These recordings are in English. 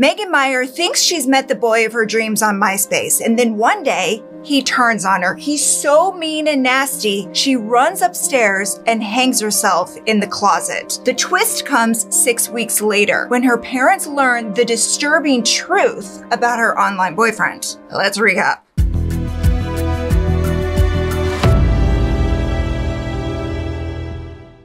Megan Meier thinks she's met the boy of her dreams on MySpace, and then one day, he turns on her. He's so mean and nasty, she runs upstairs and hangs herself in the closet. The twist comes six weeks later when her parents learn the disturbing truth about her online boyfriend. Let's recap.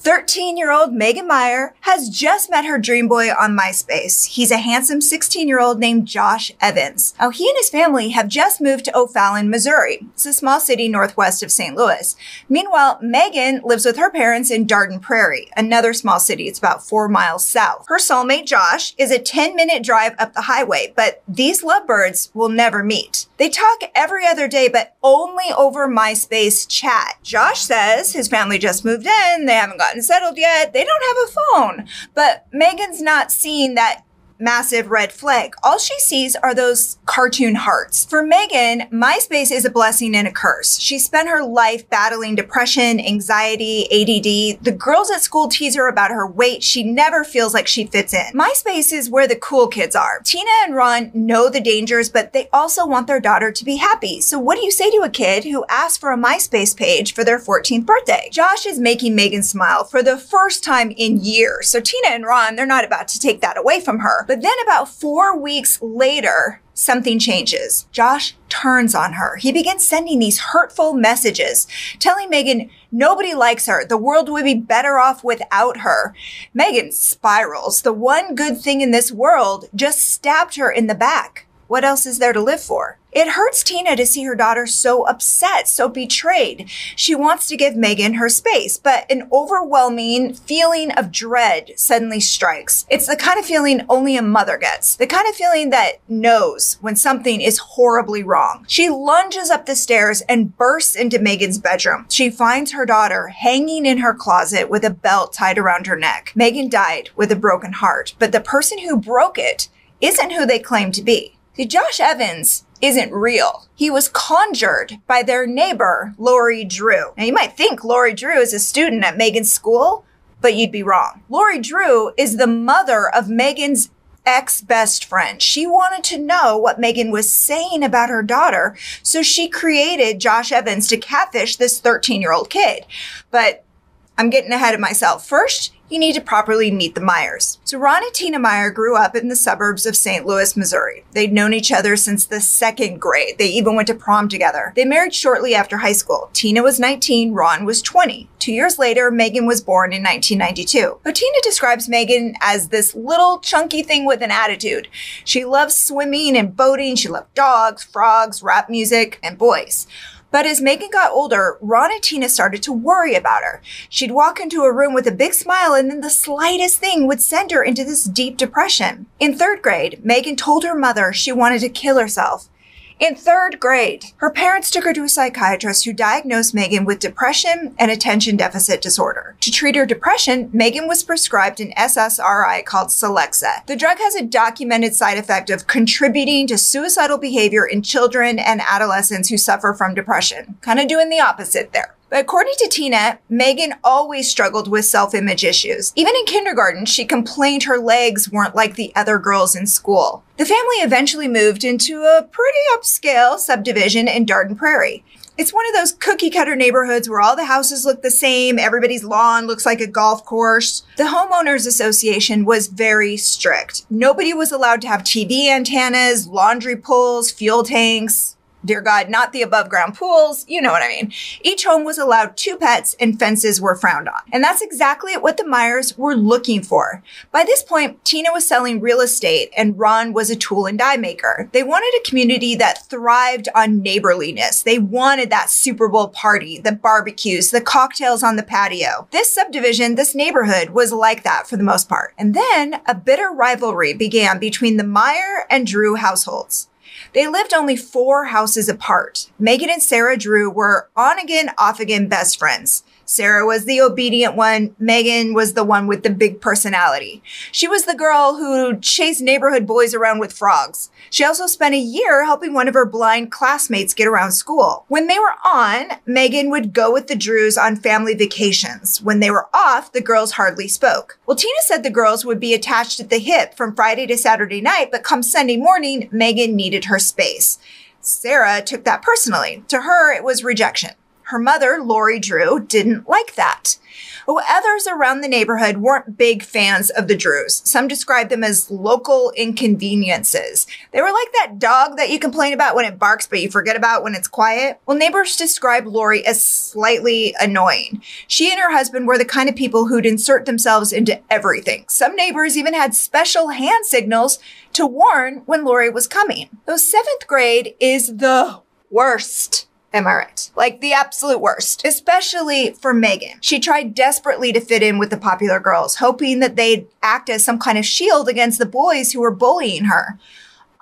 13 year old Megan Meier has just met her dream boy on MySpace. He's a handsome 16 year old named Josh Evans. Now, he and his family have just moved to O'Fallon, Missouri. It's a small city northwest of St. Louis. Meanwhile, Megan lives with her parents in Dardenne Prairie, another small city. It's about four miles south. Her soulmate, Josh, is a 10 minute drive up the highway, but these lovebirds will never meet. They talk every other day, but only over MySpace chat. Josh says his family just moved in. They haven't got gotten settled yet. They don't have a phone. But Megan's not seeing that massive red flag. All she sees are those cartoon hearts. For Megan, MySpace is a blessing and a curse. She spent her life battling depression, anxiety, ADD. The girls at school tease her about her weight. She never feels like she fits in. MySpace is where the cool kids are. Tina and Ron know the dangers, but they also want their daughter to be happy. So what do you say to a kid who asks for a MySpace page for their 14th birthday? Josh is making Megan smile for the first time in years. So Tina and Ron, they're not about to take that away from her. But then about four weeks later, something changes. Josh turns on her. He begins sending these hurtful messages, telling Megan nobody likes her. The world would be better off without her. Megan spirals. The one good thing in this world just stabbed her in the back. What else is there to live for? It hurts Tina to see her daughter so upset, so betrayed. She wants to give Megan her space, but an overwhelming feeling of dread suddenly strikes. It's the kind of feeling only a mother gets, the kind of feeling that knows when something is horribly wrong. She lunges up the stairs and bursts into Megan's bedroom. She finds her daughter hanging in her closet with a belt tied around her neck. Megan died with a broken heart, but the person who broke it isn't who they claim to be. See, Josh Evans isn't real. He was conjured by their neighbor, Lori Drew. Now you might think Lori Drew is a student at Megan's school, but you'd be wrong. Lori Drew is the mother of Megan's ex best friend. She wanted to know what Megan was saying about her daughter, so she created Josh Evans to catfish this 13 year old kid. But I'm getting ahead of myself. First, you need to properly meet the Meiers. So Ron and Tina Meier grew up in the suburbs of St. Louis, Missouri. They'd known each other since the second grade. They even went to prom together. They married shortly after high school. Tina was 19, Ron was 20. Two years later, Megan was born in 1992. But Tina describes Megan as this little chunky thing with an attitude. She loves swimming and boating. She loved dogs, frogs, rap music, and boys. But as Megan got older, Ron and Tina started to worry about her. She'd walk into a room with a big smile and then the slightest thing would send her into this deep depression. In third grade, Megan told her mother she wanted to kill herself. In third grade, her parents took her to a psychiatrist who diagnosed Megan with depression and attention deficit disorder. To treat her depression, Megan was prescribed an SSRI called Celexa. The drug has a documented side effect of contributing to suicidal behavior in children and adolescents who suffer from depression. Kind of doing the opposite there. But according to Tina, Megan always struggled with self-image issues. Even in kindergarten, she complained her legs weren't like the other girls in school. The family eventually moved into a pretty upscale subdivision in Dardenne Prairie. It's one of those cookie cutter neighborhoods where all the houses look the same, everybody's lawn looks like a golf course. The homeowners association was very strict. Nobody was allowed to have TV antennas, laundry pulls, fuel tanks, Dear God, not the above ground pools. You know what I mean. Each home was allowed two pets and fences were frowned on. And that's exactly what the Meiers were looking for. By this point, Tina was selling real estate and Ron was a tool and die maker. They wanted a community that thrived on neighborliness. They wanted that Super Bowl party, the barbecues, the cocktails on the patio. This subdivision, this neighborhood was like that for the most part. And then a bitter rivalry began between the Meier and Drew households. They lived only four houses apart. Megan and Sarah Drew were on again, off again best friends. Sarah was the obedient one. Megan was the one with the big personality. She was the girl who chased neighborhood boys around with frogs. She also spent a year helping one of her blind classmates get around school. When they were on, Megan would go with the Drews on family vacations. When they were off, the girls hardly spoke. Well, Tina said the girls would be attached at the hip from Friday to Saturday night, but come Sunday morning, Megan needed her space. Sarah took that personally. To her, it was rejection. Her mother, Lori Drew, didn't like that. Well, others around the neighborhood weren't big fans of the Drews. Some described them as local inconveniences. They were like that dog that you complain about when it barks, but you forget about when it's quiet. Well, neighbors described Lori as slightly annoying. She and her husband were the kind of people who'd insert themselves into everything. Some neighbors even had special hand signals to warn when Lori was coming. Though seventh grade is the worst Am I right? Like the absolute worst, especially for Megan. She tried desperately to fit in with the popular girls, hoping that they'd act as some kind of shield against the boys who were bullying her.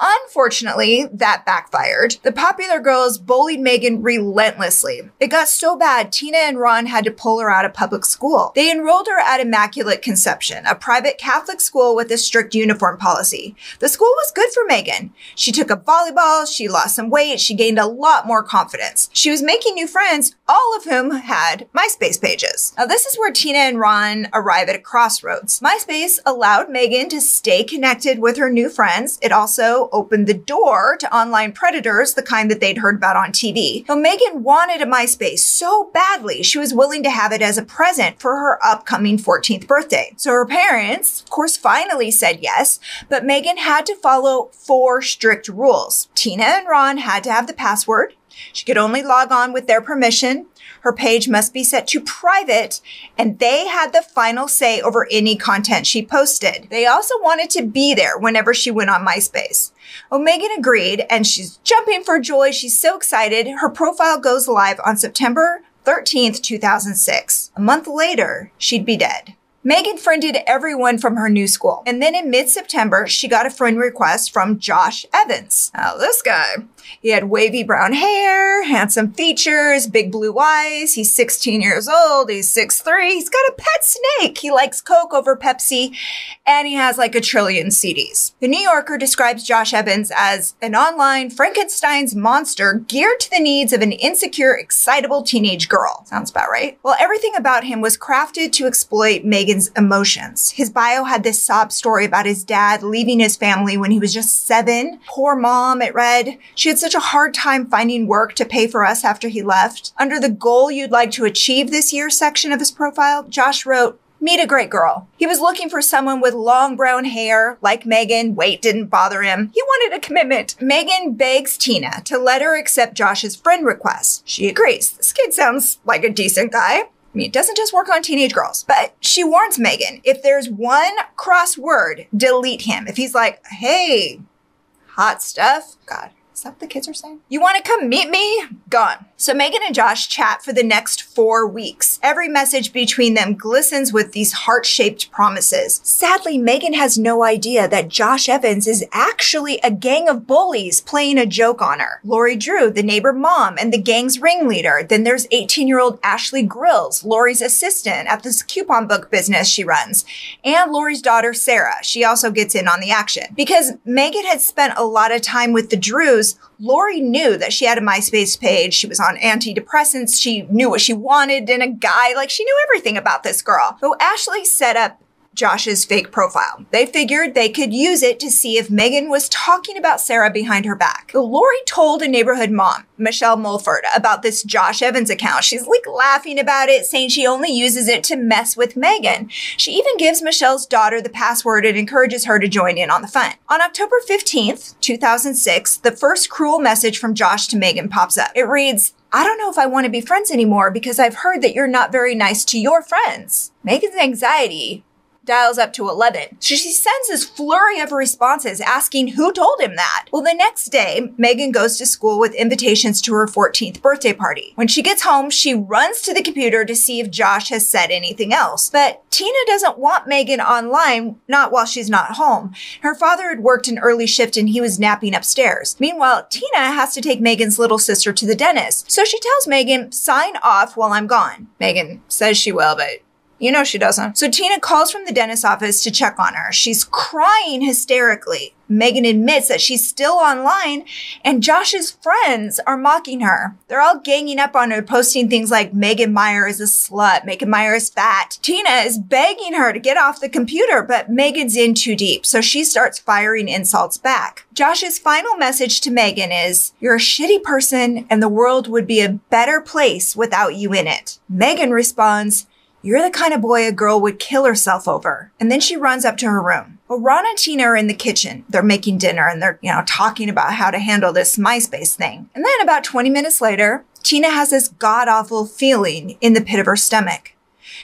Unfortunately, that backfired. The popular girls bullied Megan relentlessly. It got so bad, Tina and Ron had to pull her out of public school. They enrolled her at Immaculate Conception, a private Catholic school with a strict uniform policy. The school was good for Megan. She took up volleyball, she lost some weight, she gained a lot more confidence. She was making new friends, all of whom had MySpace pages. Now, this is where Tina and Ron arrive at a crossroads. MySpace allowed Megan to stay connected with her new friends. It also opened the door to online predators, the kind that they'd heard about on TV. But Megan wanted a MySpace so badly, she was willing to have it as a present for her upcoming 14th birthday. So her parents, of course, finally said yes, but Megan had to follow four strict rules. Tina and Ron had to have the password. She could only log on with their permission. Her page must be set to private and they had the final say over any content she posted. They also wanted to be there whenever she went on MySpace. Well, Megan agreed and she's jumping for joy. She's so excited. Her profile goes live on September 13th, 2006. A month later, she'd be dead. Megan friended everyone from her new school. And then in mid-September, she got a friend request from Josh Evans. Now, this guy, he had wavy brown hair, handsome features, big blue eyes. He's 16 years old. He's 6'3". He's got a pet snake. He likes Coke over Pepsi, and he has like a trillion CDs. The New Yorker describes Josh Evans as an online Frankenstein's monster geared to the needs of an insecure, excitable teenage girl. Sounds about right. Well, everything about him was crafted to exploit Megan Megan's emotions. His bio had this sob story about his dad leaving his family when he was just seven. Poor mom, it read. She had such a hard time finding work to pay for us after he left. Under the goal you'd like to achieve this year section of his profile, Josh wrote, Meet a great girl. He was looking for someone with long brown hair, like Megan. Weight didn't bother him. He wanted a commitment. Megan begs Tina to let her accept Josh's friend request. She agrees. This kid sounds like a decent guy. I mean, it doesn't just work on teenage girls, but she warns Megan if there's one cross word, delete him. If he's like, hey, hot stuff, God, is that what the kids are saying? You want to come meet me? Gone. So Megan and Josh chat for the next four weeks. Every message between them glistens with these heart-shaped promises. Sadly, Megan has no idea that Josh Evans is actually a gang of bullies playing a joke on her. Lori Drew, the neighbor mom and the gang's ringleader. Then there's 18-year-old Ashley Grills, Lori's assistant at this coupon book business she runs. And Lori's daughter, Sarah. She also gets in on the action. Because Megan had spent a lot of time with the Drews, Lori knew that she had a MySpace page. She was on antidepressants. She knew what she wanted in a guy. Like she knew everything about this girl. So Ashley set up Josh's fake profile. They figured they could use it to see if Megan was talking about Sarah behind her back. Lori told a neighborhood mom, Michelle Mulford, about this Josh Evans account. She's like laughing about it, saying she only uses it to mess with Megan. She even gives Michelle's daughter the password and encourages her to join in on the fun. On October 15th, 2006, the first cruel message from Josh to Megan pops up. It reads, I don't know if I want to be friends anymore because I've heard that you're not very nice to your friends. Megan's anxiety dials up to 11. So she sends this flurry of responses asking who told him that. Well, the next day, Megan goes to school with invitations to her 14th birthday party. When she gets home, she runs to the computer to see if Josh has said anything else. But Tina doesn't want Megan online, not while she's not home. Her father had worked an early shift and he was napping upstairs. Meanwhile, Tina has to take Megan's little sister to the dentist. So she tells Megan, sign off while I'm gone. Megan says she will, but you know she doesn't. So Tina calls from the dentist's office to check on her. She's crying hysterically. Megan admits that she's still online and Josh's friends are mocking her. They're all ganging up on her, posting things like Megan Meier is a slut, Megan Meier is fat. Tina is begging her to get off the computer, but Megan's in too deep, so she starts firing insults back. Josh's final message to Megan is, you're a shitty person and the world would be a better place without you in it. Megan responds, you're the kind of boy a girl would kill herself over. And then she runs up to her room. Well, Ron and Tina are in the kitchen. They're making dinner and they're, you know, talking about how to handle this MySpace thing. And then about 20 minutes later, Tina has this god awful feeling in the pit of her stomach.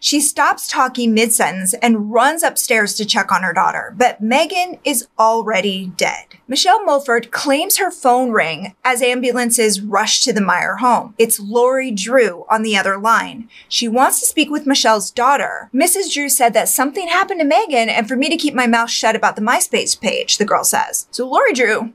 She stops talking mid sentence and runs upstairs to check on her daughter, but Megan is already dead. Michelle Mulford claims her phone rang as ambulances rush to the Meier home. It's Lori Drew on the other line. She wants to speak with Michelle's daughter. Mrs. Drew said that something happened to Megan and for me to keep my mouth shut about the MySpace page, the girl says. So Lori Drew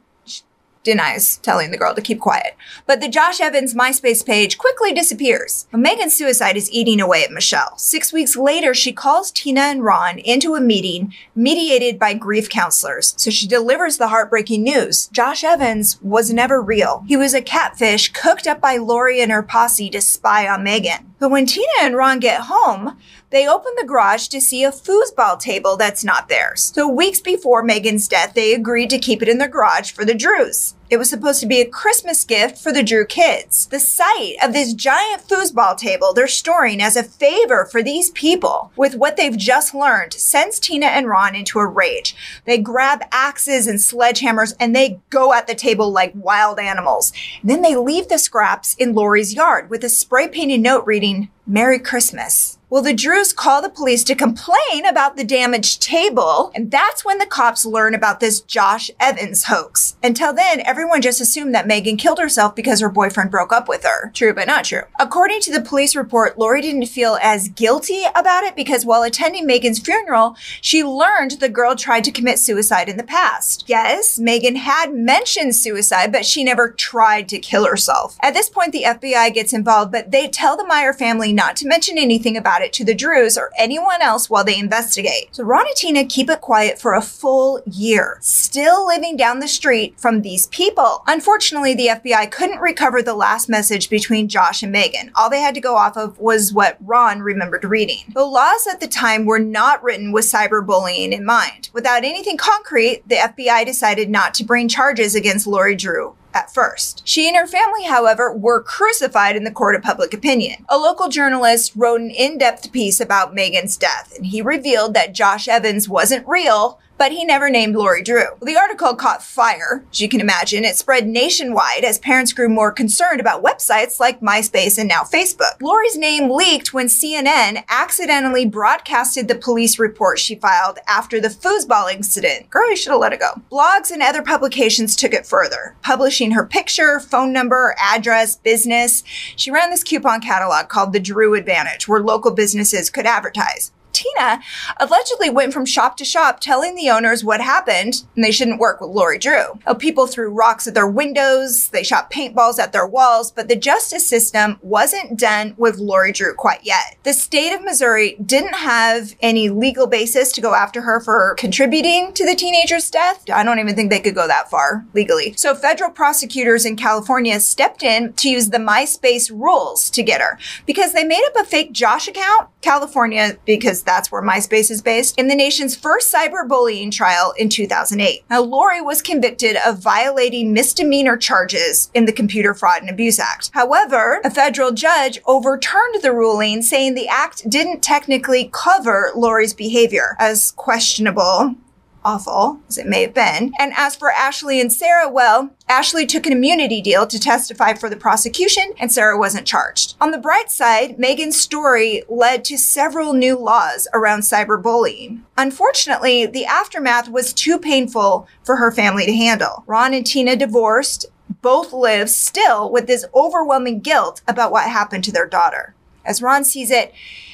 denies telling the girl to keep quiet. But the Josh Evans MySpace page quickly disappears. Megan's suicide is eating away at Michelle. Six weeks later, she calls Tina and Ron into a meeting mediated by grief counselors. So she delivers the heartbreaking news. Josh Evans was never real. He was a catfish cooked up by Lori and her posse to spy on Megan. But when Tina and Ron get home, they open the garage to see a foosball table that's not theirs. So weeks before Megan's death, they agreed to keep it in their garage for the Drews. It was supposed to be a Christmas gift for the Drew kids. The sight of this giant foosball table they're storing as a favor for these people with what they've just learned sends Tina and Ron into a rage. They grab axes and sledgehammers and they go at the table like wild animals. then they leave the scraps in Lori's yard with a spray painted note reading, Merry Christmas. Well, the Drews call the police to complain about the damaged table, and that's when the cops learn about this Josh Evans hoax. Until then, everyone just assumed that Megan killed herself because her boyfriend broke up with her. True, but not true. According to the police report, Lori didn't feel as guilty about it because while attending Megan's funeral, she learned the girl tried to commit suicide in the past. Yes, Megan had mentioned suicide, but she never tried to kill herself. At this point, the FBI gets involved, but they tell the Meier family not to mention anything about about it to the Drews or anyone else while they investigate. So Ron and Tina keep it quiet for a full year, still living down the street from these people. Unfortunately, the FBI couldn't recover the last message between Josh and Megan. All they had to go off of was what Ron remembered reading. The laws at the time were not written with cyberbullying in mind. Without anything concrete, the FBI decided not to bring charges against Lori Drew at first. She and her family, however, were crucified in the court of public opinion. A local journalist wrote an in-depth piece about Megan's death, and he revealed that Josh Evans wasn't real, but he never named Lori Drew. The article caught fire, as you can imagine. It spread nationwide as parents grew more concerned about websites like MySpace and now Facebook. Lori's name leaked when CNN accidentally broadcasted the police report she filed after the foosball incident. Girl, you should have let it go. Blogs and other publications took it further, publishing her picture, phone number, address, business. She ran this coupon catalog called the Drew Advantage, where local businesses could advertise. Tina allegedly went from shop to shop telling the owners what happened and they shouldn't work with Lori Drew. Oh, people threw rocks at their windows, they shot paintballs at their walls, but the justice system wasn't done with Lori Drew quite yet. The state of Missouri didn't have any legal basis to go after her for contributing to the teenager's death. I don't even think they could go that far legally. So federal prosecutors in California stepped in to use the MySpace rules to get her because they made up a fake Josh account, California, because that's where MySpace is based, in the nation's first cyberbullying trial in 2008. Now, Lori was convicted of violating misdemeanor charges in the Computer Fraud and Abuse Act. However, a federal judge overturned the ruling, saying the act didn't technically cover Lori's behavior as questionable awful as it may have been. And as for Ashley and Sarah, well, Ashley took an immunity deal to testify for the prosecution, and Sarah wasn't charged. On the bright side, Megan's story led to several new laws around cyberbullying. Unfortunately, the aftermath was too painful for her family to handle. Ron and Tina divorced. Both live still with this overwhelming guilt about what happened to their daughter. As Ron sees it,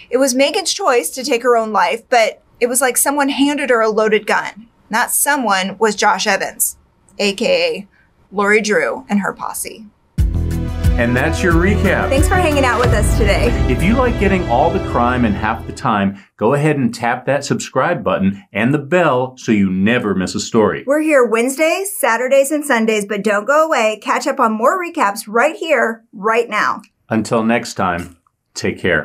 it was Megan's choice to take her own life, but it was like someone handed her a loaded gun. That someone was Josh Evans, aka Lori Drew and her posse. And that's your recap. Thanks for hanging out with us today. If you like getting all the crime in half the time, go ahead and tap that subscribe button and the bell so you never miss a story. We're here Wednesdays, Saturdays, and Sundays, but don't go away. Catch up on more recaps right here, right now. Until next time, take care.